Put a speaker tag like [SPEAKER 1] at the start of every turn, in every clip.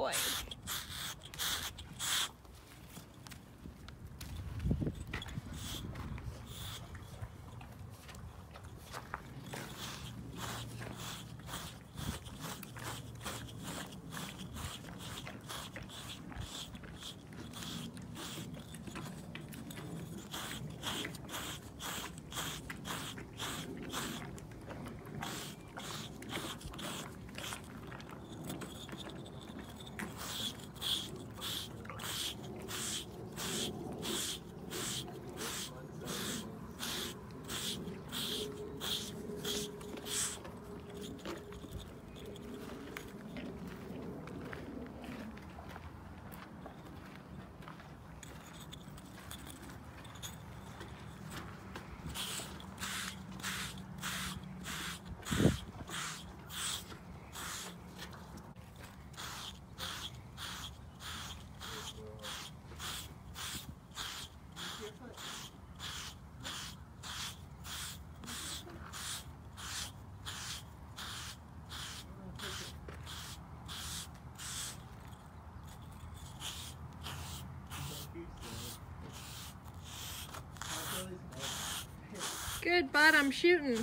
[SPEAKER 1] boy. Good, bud. I'm shooting.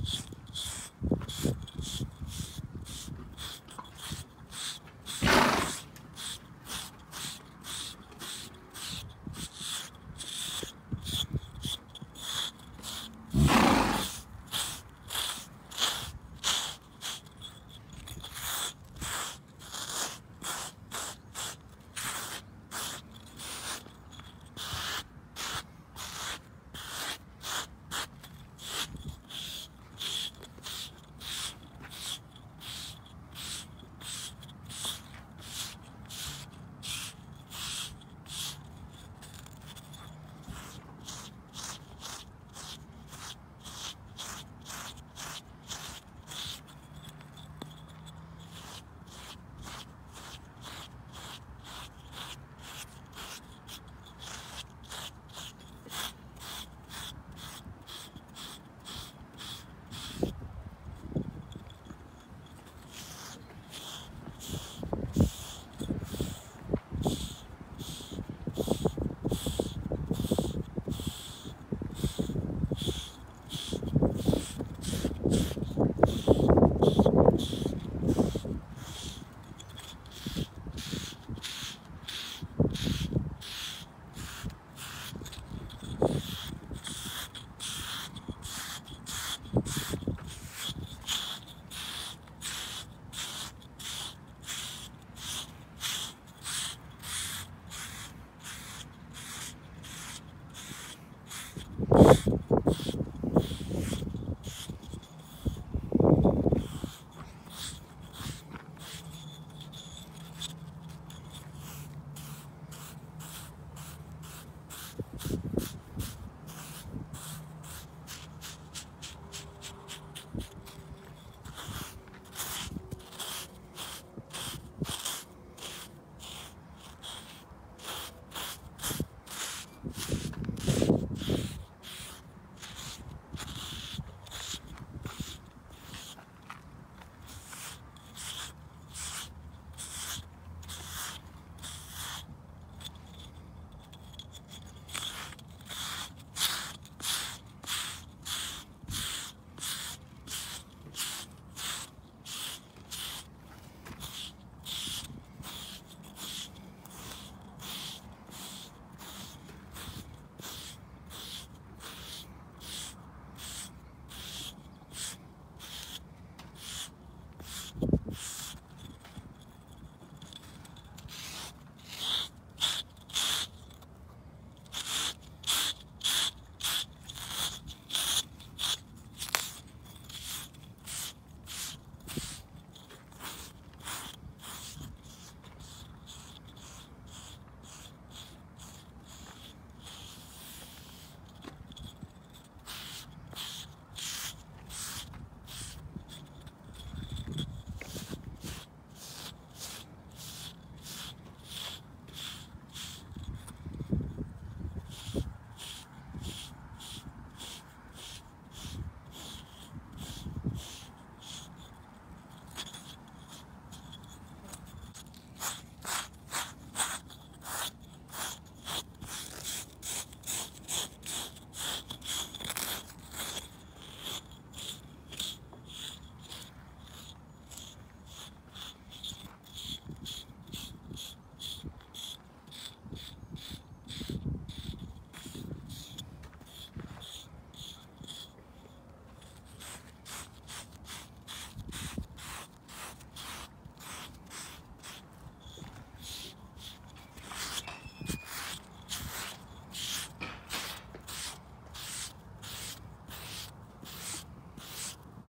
[SPEAKER 1] just